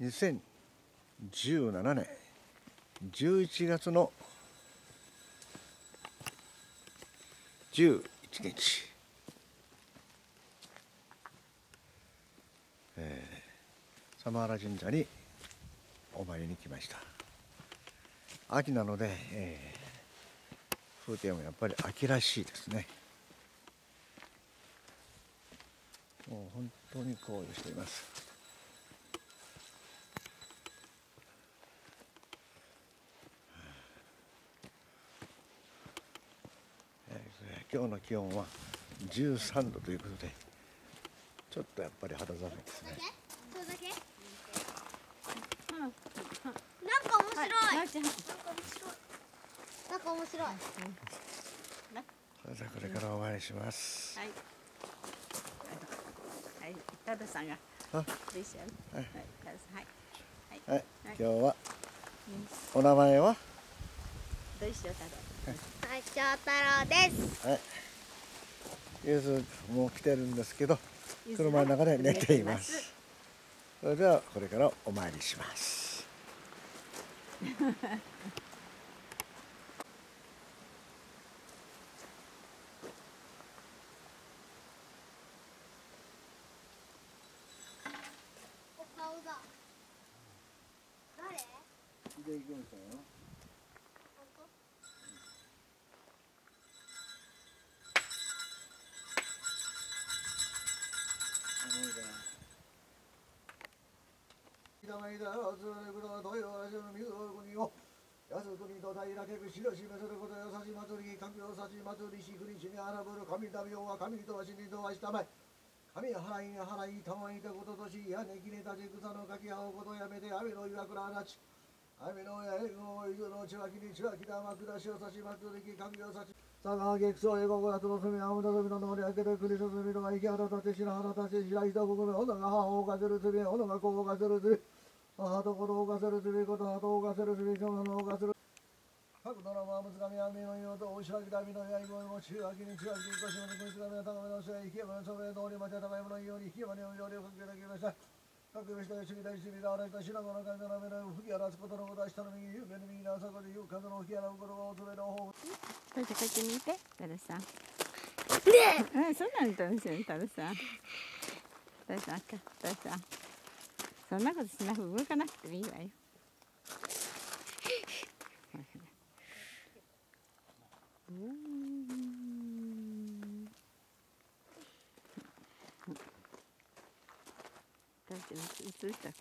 2017年11月の11日、えー、サマーラ神社にお参りに来ました。秋なので、えー、風景もやっぱり秋らしいですね。もう本当に紅葉しています。今日の気温は13度ということでちょっとやっぱり肌寒いですね。それだけ？なんか面白い、なんか面白い。なんか面白い。それではこれからお参りします。はい。はい。タダさんがはい。はい。タダさん。はい。はい。今日は？お名前は？どうしようタダはい、長太郎です。はい。ゆずもう来てるんですけど車の中で寝ています。それではこれからお参りします。お顔だ。誰？で行きましたよいだずれぶどどよらじの水を国を。やす国と平けくしろしめすることよさし祭りかきをさし祭りし国地に荒ぶる神旅をは神とはしにとはしたまい神は払いに払いたまいたこととしやねきれたち草のかき合うことやめて雨の岩倉なち。雨のやえご伊豆のちわきにちわきだまくだしをさし祭りき神をさし佐川激走英語語やつのすみあむだすみののりあけてくりすみのが生き腹立てしら腹立てしらいとこめおのが母をかせるすみおのが子をかせるすみ母と子をかせるすみこと母とをかせるすみそののをかせる各ドラマはむつがみはみのようとおしわきだみのやいぼいもちわきにちわきにこしまにこいつがみは高めのせいきやまのそれ通りまちゃ高いものように引きやまにおよりをかけてきました各部下よしみだしみだあられた白子の神の目の吹き荒らすことのことは下の右、上の右の朝子で言う風の吹き荒らうことがおつめの方タダこっち見てタダさん。ねうんそうなんだですよタダさん。タダさん。タダさん。そんなことしなく動かなくてもいいわよ。う ん Так, интересно.